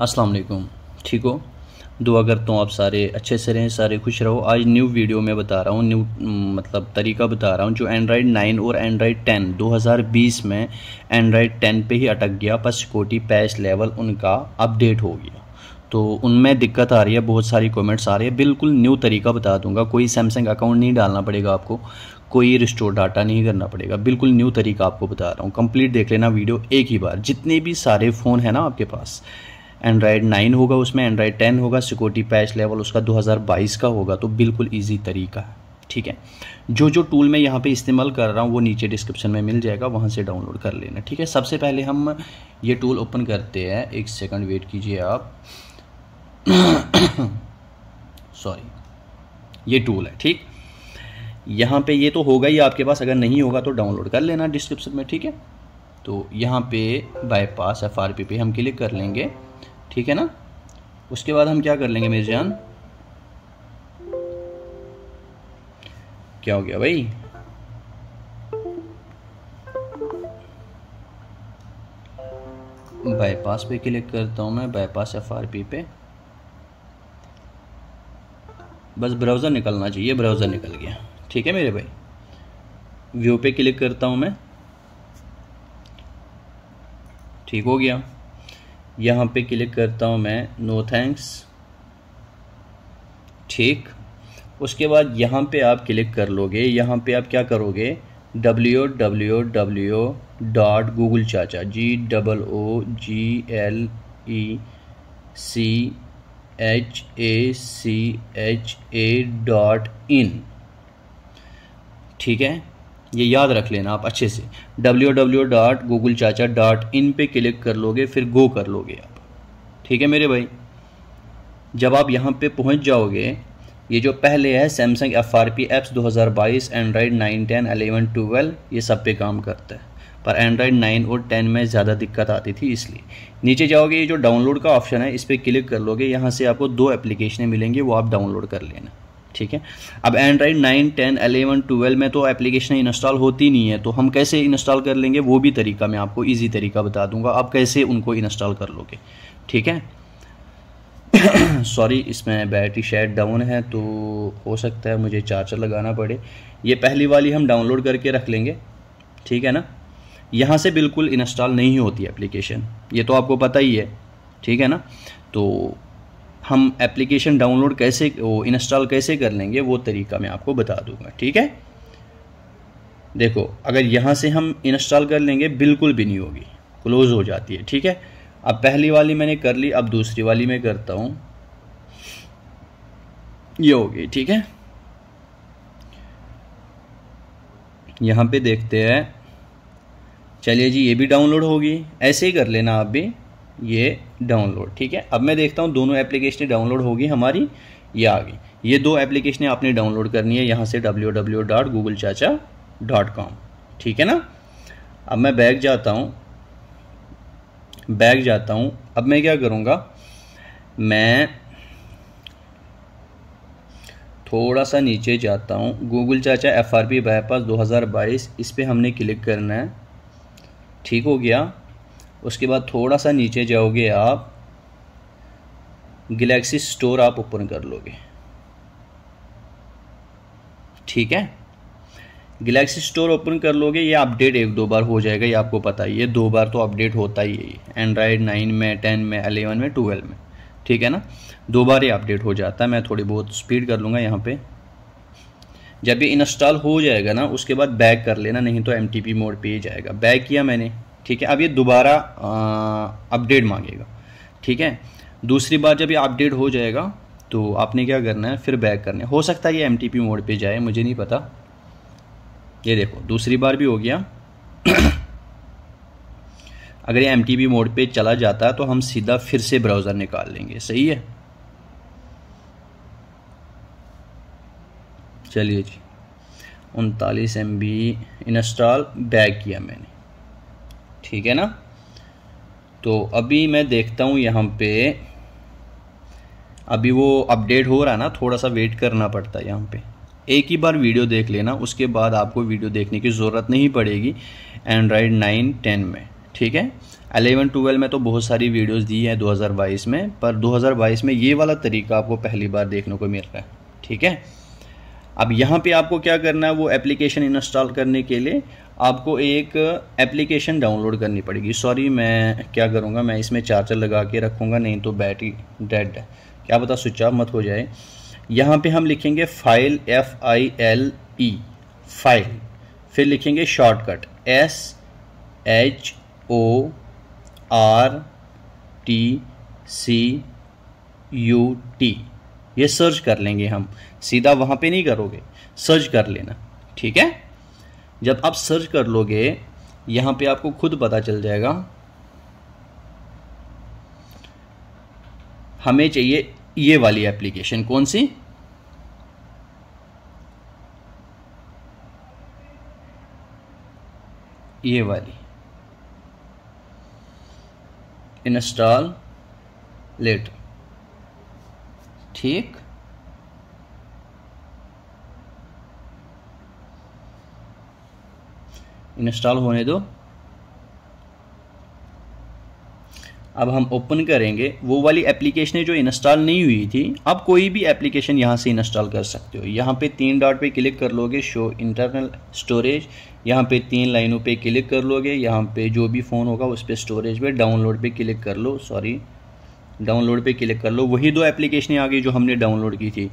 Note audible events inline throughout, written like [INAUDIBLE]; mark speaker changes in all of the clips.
Speaker 1: अस्सलाम वालेकुम ठीक हो? दुआ करता हूँ आप सारे अच्छे से रहें, सारे खुश रहो। आज न्यू वीडियो में बता रहा हूँ न्यू मतलब तरीका बता रहा हूँ, जो एंड्राइड 9 और एंड्रॉयड 10 2020 में एंड्रॉयड 10 पे ही अटक गया, पर सिक्योरिटी पैच लेवल उनका अपडेट हो गया। तो उनमें दिक्कत आ रही है, बहुत सारी कमेंट्स आ रही है। बिल्कुल न्यू तरीका बता दूँगा, कोई सैमसंग अकाउंट नहीं डालना पड़ेगा आपको, कोई रिस्टोर डाटा नहीं करना पड़ेगा। बिल्कुल न्यू तरीका आपको बता रहा हूँ। कंप्लीट देख लेना वीडियो एक ही बार। जितने भी सारे फ़ोन हैं ना आपके पास एंड्रॉयड 9 होगा उसमें एंड्राइड 10 होगा सिक्योरिटी पैच लेवल उसका 2022 का होगा तो बिल्कुल ईजी तरीका है, ठीक है? जो जो टूल मैं यहाँ पे इस्तेमाल कर रहा हूँ, वो नीचे डिस्क्रिप्शन में मिल जाएगा, वहाँ से डाउनलोड कर लेना, ठीक है? सबसे पहले हम ये टूल ओपन करते हैं, एक सेकंड वेट कीजिए आप। [COUGHS] सॉरी ये टूल है, ठीक? यहाँ पे ये तो होगा ही, आपके पास अगर नहीं होगा तो डाउनलोड कर लेना डिस्क्रिप्शन में, ठीक है? तो यहाँ पे बाईपास एफ़ आर पी पे हम क्लिक कर लेंगे। ठीक है ना? उसके बाद हम क्या कर लेंगे मेरे जान क्या हो गया भाई? बाईपास पे क्लिक करता हूँ मैं बाईपास एफ़ आर पी पे। बस ब्राउज़र निकलना चाहिए ब्राउज़र निकल गया। ठीक है मेरे भाई? व्यू पे क्लिक करता हूँ मैं। ठीक हो गया। यहाँ पे क्लिक करता हूँ मैं नो थैंक्स ठीक। उसके बाद यहाँ पे आप क्लिक कर लोगे, यहाँ पे आप क्या करोगे? W W W dot Google Chacha G double O G L E C H A C H A dot in ठीक है? ये याद रख लेना आप अच्छे से। W W dot Google Chacha dot in पर क्लिक कर लोगे, फिर गो कर लोगे आप। ठीक है मेरे भाई? जब आप यहाँ पे पहुँच जाओगे, ये जो पहले है Samsung F R P apps दो हज़ार बाईस Android nine ten eleven twelve ये सब पे काम करता है। पर एंड्रॉयड नाइन और टेन में ज़्यादा दिक्कत आती थी इसलिए। नीचे जाओगे, ये जो डाउनलोड का ऑप्शन है, इस पर क्लिक कर लोगे, यहाँ से आपको दो एप्लीकेशनें मिलेंगी, वो आप डाउनलोड कर लेना। ठीक है? अब Android nine ten eleven twelve में तो एप्लीकेशन इंस्टॉल होती नहीं है तो हम कैसे इंस्टॉल कर लेंगे? वो भी तरीका मैं आपको ईजी तरीका बता दूँगा। आप कैसे उनको इंस्टॉल कर लोगे? ठीक है? [COUGHS] सॉरी इसमें बैटरी शायद डाउन है तो हो सकता है मुझे चार्जर लगाना पड़े। ये पहली वाली हम डाउनलोड करके रख लेंगे। ठीक है ना? यहाँ से बिल्कुल इंस्टॉल नहीं होती एप्लीकेशन ये तो आपको पता ही है। ठीक है ना? तो हम एप्लीकेशन डाउनलोड कैसे, वो इंस्टॉल कैसे कर लेंगे, वो तरीका मैं आपको बता दूँगा, ठीक है? देखो, अगर यहाँ से हम इंस्टॉल कर लेंगे, बिल्कुल भी नहीं होगी क्लोज हो जाती है, ठीक है? अब पहली वाली मैंने कर ली, अब दूसरी वाली मैं करता हूँ। ये होगी ठीक है? यहाँ पे देखते हैं। चलिए जी, ये भी डाउनलोड होगी, ऐसे ही कर लेना आप भी। ये डाउनलोड ठीक है? अब मैं देखता हूँ दोनों एप्लीकेशनें डाउनलोड होगी हमारी ये आ गई ये दो एप्लीकेशनें आपने डाउनलोड करनी है यहाँ से डब्ल्यू ठीक है ना? अब मैं बैग जाता हूँ, बैग जाता हूँ। अब मैं क्या करूँगा? मैं थोड़ा सा नीचे जाता हूँ। गूगल चाचा एफ़ आर पी बाईपास दो हज़ार बाईस, इस पर हमने क्लिक करना है। ठीक हो गया? उसके बाद थोड़ा सा नीचे जाओगे आप गलेक्सी स्टोर आप ओपन कर लोगे। ठीक है? गलेक्सी स्टोर ओपन कर लोगे, ये अपडेट एक दो बार हो जाएगा, ये आपको पता ही है। दो बार तो अपडेट होता ही है एंड्रॉयड नाइन में टेन में अलेवन में ट्वेल्व में। ठीक है ना? दो बार ये अपडेट हो जाता है। मैं थोड़ी बहुत स्पीड कर लूँगा यहाँ पे। जब ये इंस्टॉल हो जाएगा ना, उसके बाद बैक कर लेना, नहीं तो एमटीपी मोड पे ही जाएगा। बैक किया मैंने। ठीक है? अब ये दोबारा अपडेट मांगेगा। ठीक है? दूसरी बार जब ये अपडेट हो जाएगा तो आपने क्या करना है? फिर बैक करना है। हो सकता है ये एमटीपी मोड पे जाए, मुझे नहीं पता। ये देखो, दूसरी बार भी हो गया। [CLEARS THROAT] अगर ये एम मोड पे चला जाता है तो हम सीधा फिर से ब्राउज़र निकाल लेंगे। सही है? चलिए जी। उनतालीस एम इंस्टॉल बैक किया मैंने। ठीक है ना? तो अभी मैं देखता हूँ यहाँ पे। अभी वो अपडेट हो रहा है ना थोड़ा सा वेट करना पड़ता है यहाँ पे। एक ही बार वीडियो देख लेना, उसके बाद आपको वीडियो देखने की ज़रूरत नहीं पड़ेगी। एंड्रॉयड नाइन टेन में, ठीक है? अलेवन ट्वेल्व में तो बहुत सारी वीडियोस दी हैं 2022 में, पर 2022 में ये वाला तरीका आपको पहली बार देखने को मिल रहा है, ठीक है? अब यहाँ पे आपको क्या करना है, वो एप्लीकेशन इंस्टॉल करने के लिए आपको एक एप्लीकेशन डाउनलोड करनी पड़ेगी। सॉरी मैं क्या करूँगा, मैं इसमें चार्जर लगा के रखूँगा, नहीं तो बैटरी डेड है। क्या पता स्विच ऑफ़ मत हो जाए। यहाँ पे हम लिखेंगे file F I L E file फिर लिखेंगे shortcut S H O R T C U T ये सर्च कर लेंगे हम। सीधा वहाँ पे नहीं करोगे। सर्च कर लेना। ठीक है? जब आप सर्च कर लोगे, यहाँ पे आपको खुद पता चल जाएगा, हमें चाहिए ये वाली एप्लीकेशन कौन सी? ये वाली। इंस्टॉल लेटर ठीक। इंस्टॉल होने दो। अब हम ओपन करेंगे। वो वाली एप्लीकेशन जो इंस्टॉल नहीं हुई थी। आप कोई भी एप्लीकेशन यहाँ से इंस्टॉल कर सकते हो। यहाँ पे तीन डॉट पे क्लिक कर लोगे शो इंटरनल स्टोरेज यहाँ पे तीन लाइनों पे क्लिक कर लोगे। यहाँ पे जो भी फ़ोन होगा, उस पर स्टोरेज पे डाउनलोड पे क्लिक कर लो। सॉरी डाउनलोड पे क्लिक कर लो। वही दो एप्लीकेशन आ गई जो हमने डाउनलोड की थी।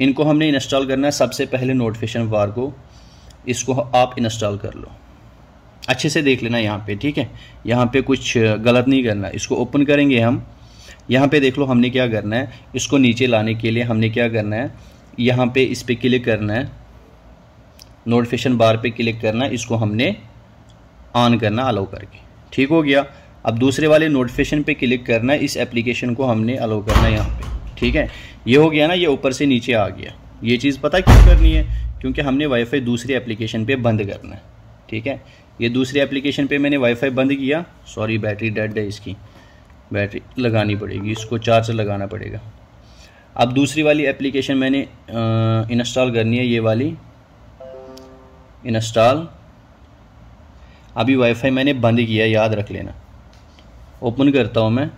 Speaker 1: इनको हमने इंस्टॉल करना है सबसे पहले नोटिफिकेशन बार को। इसको आप इंस्टॉल कर लो। अच्छे से देख लेना यहाँ पे, ठीक है? यहाँ पे कुछ गलत नहीं करना। इसको ओपन करेंगे हम। यहाँ पे देख लो हमने क्या करना है। इसको नीचे लाने के लिए हमने क्या करना है? यहाँ पे इस पर क्लिक करना है। नोटिफिकेशन बार पे क्लिक करना है। इसको हमने ऑन करना, अलाउ करके। ठीक हो गया? अब दूसरे वाले नोटिफिकेशन पे क्लिक करना है, इस एप्लीकेशन को हमने अलाउ करना है यहाँ पे, ठीक है? ये हो गया ना, ये ऊपर से नीचे आ गया। ये चीज़ पता क्यों करनी है? क्योंकि हमने वाईफाई दूसरे एप्लीकेशन पे बंद करना है, ठीक है? ये दूसरे एप्लीकेशन पे मैंने वाईफाई बंद किया। सॉरी बैटरी डेड है इसकी। बैटरी लगानी पड़ेगी, इसको चार्ज लगाना पड़ेगा। अब दूसरी वाली एप्लीकेशन मैंने इंस्टॉल करनी है, ये वाली। इंस्टॉल अभी वाईफाई मैंने बंद किया, याद रख लेना। ओपन करता हूँ मैं।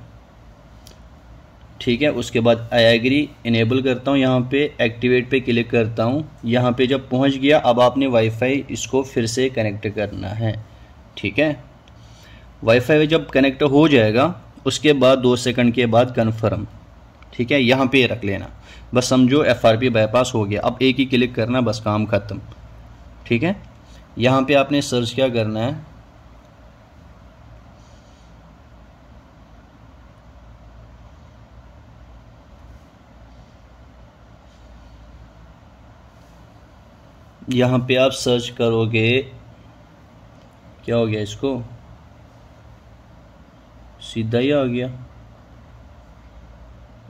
Speaker 1: ठीक है, उसके बाद आई एग्री इनेबल करता हूँ, यहाँ पे एक्टिवेट पे क्लिक करता हूँ। यहाँ पे जब पहुँच गया, अब आपने वाईफाई इसको फिर से कनेक्ट करना है। ठीक है? वाईफाई जब कनेक्ट हो जाएगा, उसके बाद, दो सेकंड के बाद कन्फर्म ठीक है? यहाँ पे रख लेना। बस समझो एफ़ आर पी बाईपास हो गया। अब एक ही क्लिक करना, बस काम ख़त्म। ठीक है? यहाँ पे आपने सर्च क्या करना है? यहाँ पे आप सर्च करोगे, क्या हो गया इसको? सीधा ही आ गया।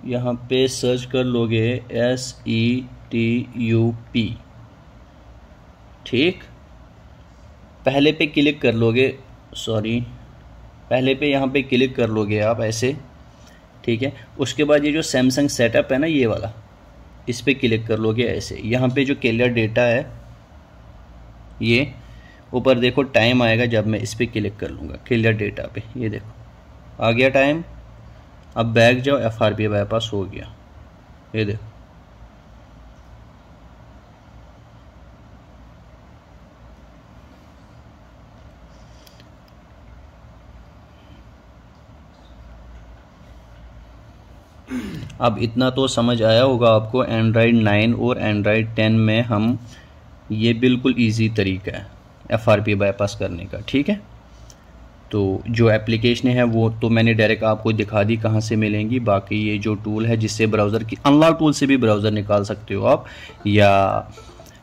Speaker 1: यहाँ पे सर्च कर लोगे S E T U P ठीक? पहले पे क्लिक कर लोगे सॉरी पहले पे यहाँ पे क्लिक कर लोगे आप ऐसे। ठीक है? उसके बाद ये जो सैमसंग सेटअप है ना, ये वाला, इस पर क्लिक कर लोगे ऐसे। यहाँ पे जो क्लियर डेटा है ये ऊपर देखो टाइम आएगा जब मैं इस पर क्लिक कर लूँगा। क्लियर डेटा पे। ये देखो। आ गया टाइम अब बैग जाओ। एफ़ आर पी बाईपास हो गया। ये देखो। अब इतना तो समझ आया होगा आपको। एंड्रॉयड नाइन और एंड्रॉयड टेन में हम ये बिल्कुल इजी तरीका है एफ़ आर पी बाईपास करने का, ठीक है? तो जो एप्लीकेशन है, वो तो मैंने डायरेक्ट आपको दिखा दी कहाँ से मिलेंगी। बाकी ये जो टूल है, जिससे ब्राउज़र की अनलॉक टूल से भी ब्राउज़र निकाल सकते हो आप, या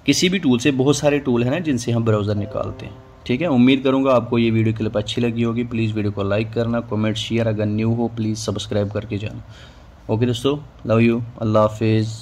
Speaker 1: किसी भी टूल से, बहुत सारे टूल हैं ना, जिनसे हम ब्राउज़र निकालते हैं, ठीक है? उम्मीद करूँगा आपको ये वीडियो क्लिप अच्छी लगी होगी। प्लीज़ वीडियो को लाइक करना कमेंट शेयर अगर न्यू हो प्लीज़ सब्सक्राइब करके जाना। ओके दोस्तों लव यू अल्लाह हाफिज़